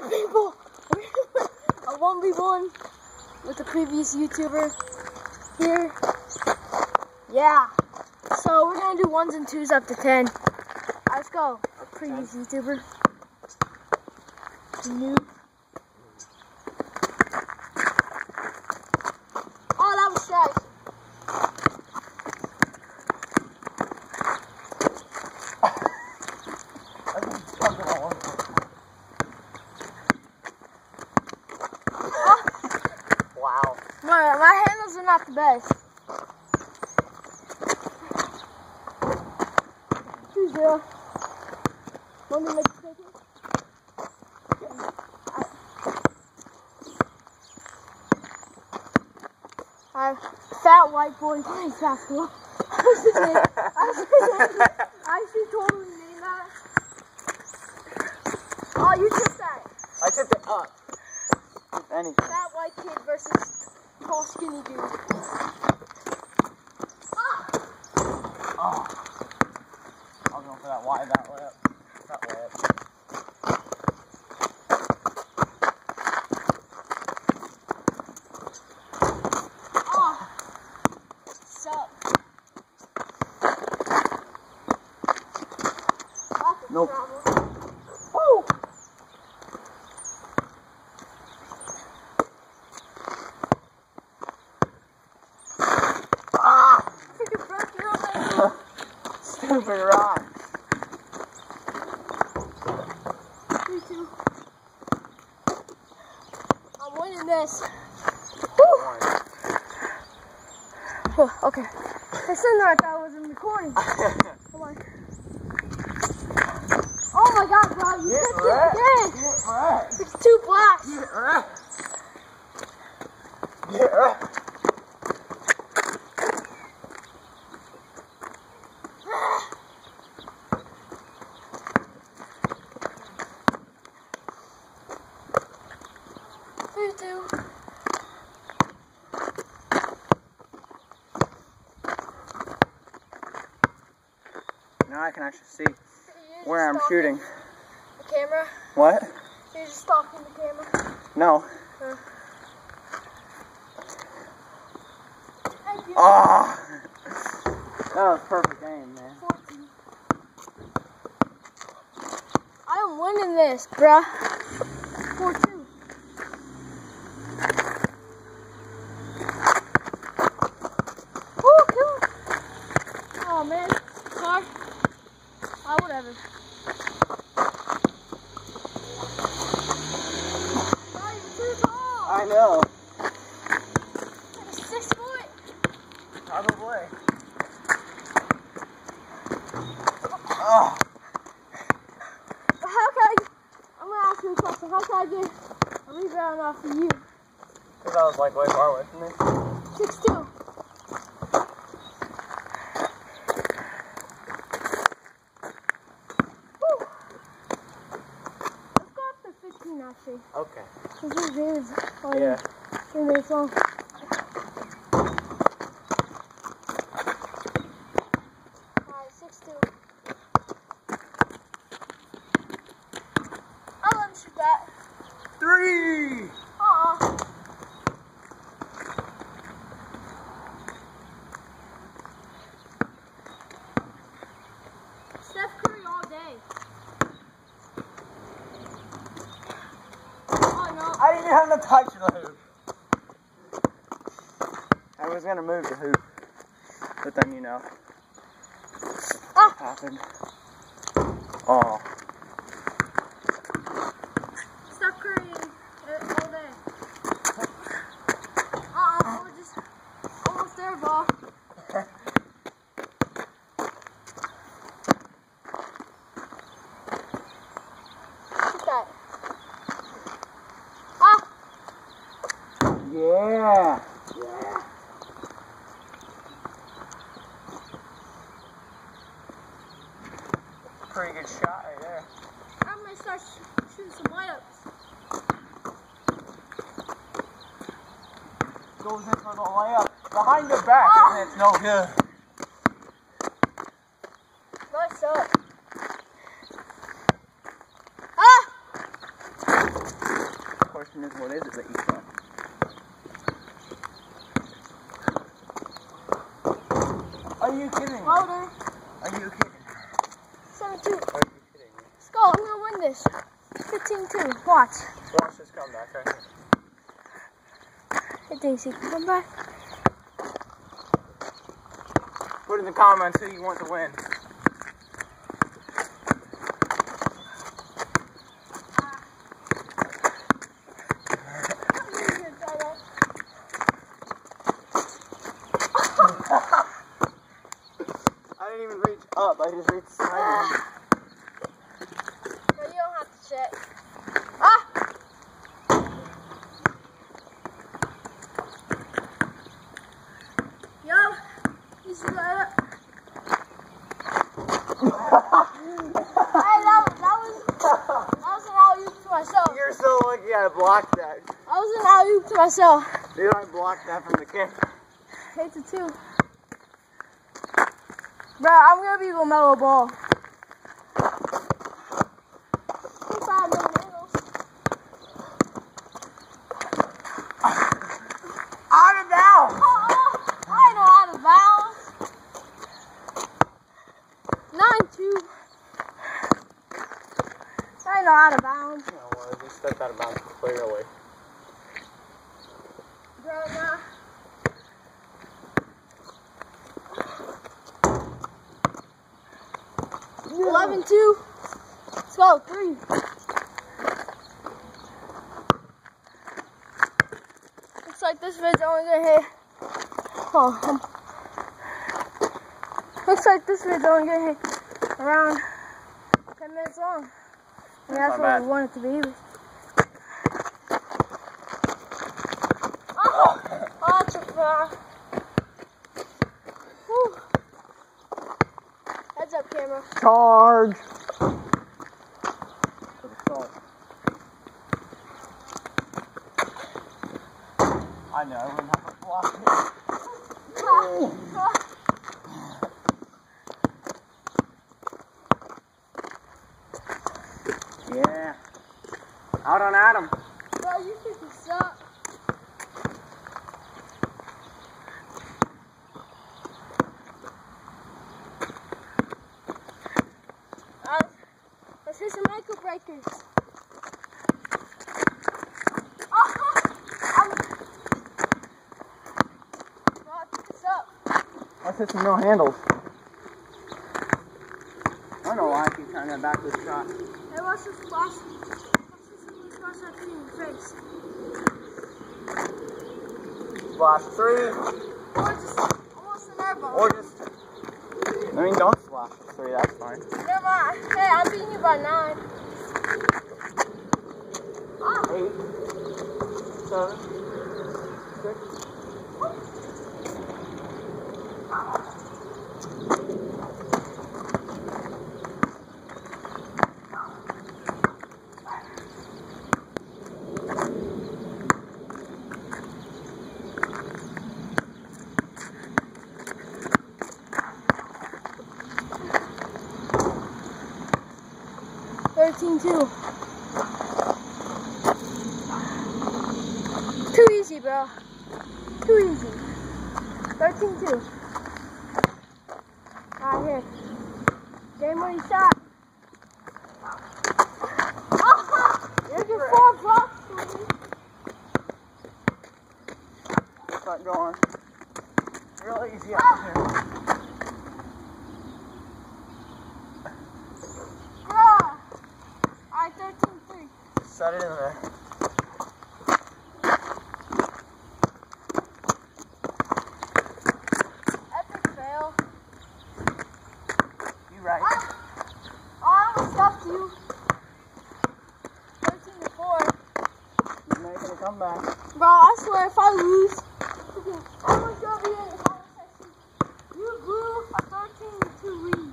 people? a 1v1 with the previous YouTuber here. Yeah. So we're gonna do ones and twos up to 10. Let's go. Previous YouTuber. New. Oh, that was sick. Wow. My, my handles are not the best. Two zero. Want me to make a second? Uh, fat white boy plays basketball. I should name- I should- I should totally name that. Oh, you took that. I took it up. Anything. Fat white kid versus tall skinny dude. Ah! Oh. I was going for that wide that way up. That way up. Ah! Sup? Lots of Nope. travel. Woo! Ah! Freaking broke your own Stupid rock. Me too. I'm winning this. Woo! Oh, okay. I said that I wasn't recording. Come on. Oh my god, bro, you Get it again. Get wrecked. It's two blocks. Get wrecked. Get wrecked. Me too. Now I can actually see where I'm shooting. The camera. What? You're just stalking the camera. No. Thank you. Ah! That was perfect aim, man. 14. I'm winning this, bruh. 4 2. Woo, kill him. Oh, man. Car. Ah, whatever. Oh, too tall. I know. Six foot. Probably. Oh. How can I? I'm gonna ask you a question. How can I get a rebound off of you? Because I was like way far away from me. Six two. Woo. Let's go up to 15 actually. Okay. Because this is already Yeah. three minutes long. Alright, six two. I'll let him shoot that. Three! Uh-uh. Steph Curry all day. Oh no. I didn't have to touch the hoop. I was gonna move the hoop, but then you know, Ah. happened. Oh, Steph Curry uh, all day. Uh-uh. I was just almost there, ball. Look at that. Ah. yeah. Yeah. Pretty good shot right there. I'm gonna start sh- shooting some layups. Goes in for the layup behind your back, Oh. and it's no good. Nice shot. Ah! question is, what is it that you saw? Are you kidding me? Louder. Are you kidding? 7 2. Are you kidding me? Go. I'm to win this. 15 2. Watch. Watch this comeback right here. I think she can come back. Put in the comments who you want to win. I didn't even reach up. I just reached side. No, you don't have to check. Ah! Yo, you see hey, that, that was that was an alley oop to myself. You're so lucky I blocked that. That was an alley oop to myself. Dude, I blocked that from the camera. Eight to two. Bro, I'm gonna be Lamelo Ball. yeah. 11, 2. Let's go, 3. Looks like this vid's only gonna hit. Oh, um, looks like this vid's only gonna hit around 10 minutes long. And that's, what we wanted it to be. Oh, oh, Charge! I know, I wouldn't have to block it. Yeah. Out on Adam. Bro, you think you suck. Uh, hit some ankle breakers. Oh, I'm... Bro, I think it's up. Let's hit some no handles. I don't know why I keep trying that backward shot. Hey, watch this splash. Watch this splash that thing in your face. Splash three, Or just almost an airball. or just. I mean, don't splash three, that's fine. Never mind. Hey, I'm beating you by nine. Ah, Eight, seven, six. Two. Too easy, bro. Too easy. Thirteen two. Alright, here. Game winning shot. Oh, there's your four blocks. Start going. Real easy up ah. here. Bruh. Alright, 13 3. Set it in there. Epic fail. You right. Ah, I almost stuffed you. 13 to 4. You're making a comeback. Bro, I swear if I lose, I'm gonna go be in the comment section. You blew a 13 to 2 lead.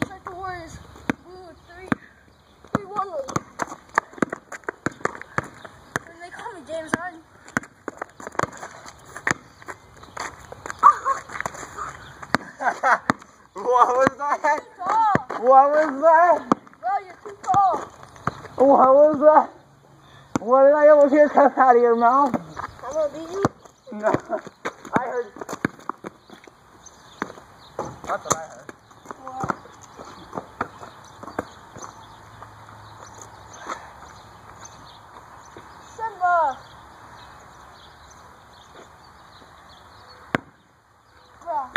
Just like the Warriors blew a 3 3 1. And they call me James Harden. what was that? What was that? Bro, you're too tall. What was that? What did I almost hear come out of your mouth? I'm gonna beat you. No. I heard. That's what I heard. Simba. Bruh.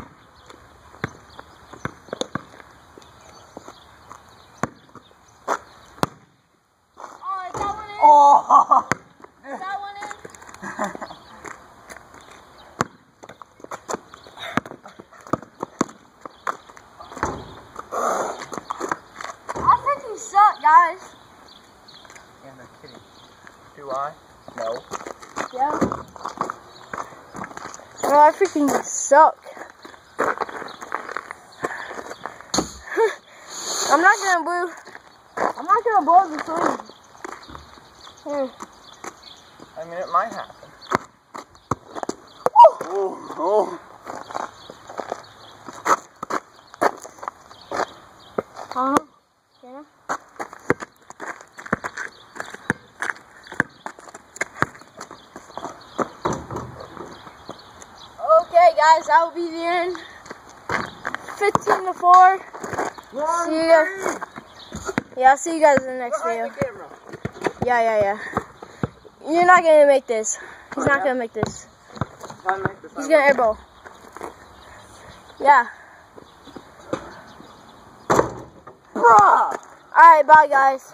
Oh, is that one in? Oh! Is that one in? I think you suck, guys. Yeah, no kidding. Do I? No. Yeah. No, I freaking suck. I'm not gonna blow. I'm not gonna blow the flame. Here. I mean, it might happen. Oh, oh. Uh-huh. Yeah. Okay, guys, that will be the end. 15 to 4. See ya. Yeah, I'll see you guys in the next video. the. Yeah, yeah, yeah. You're not gonna make this. He's not oh, gonna make this. Make this He's gonna airball. Yeah. Bruh! Alright, bye, guys.